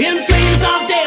in flames of death.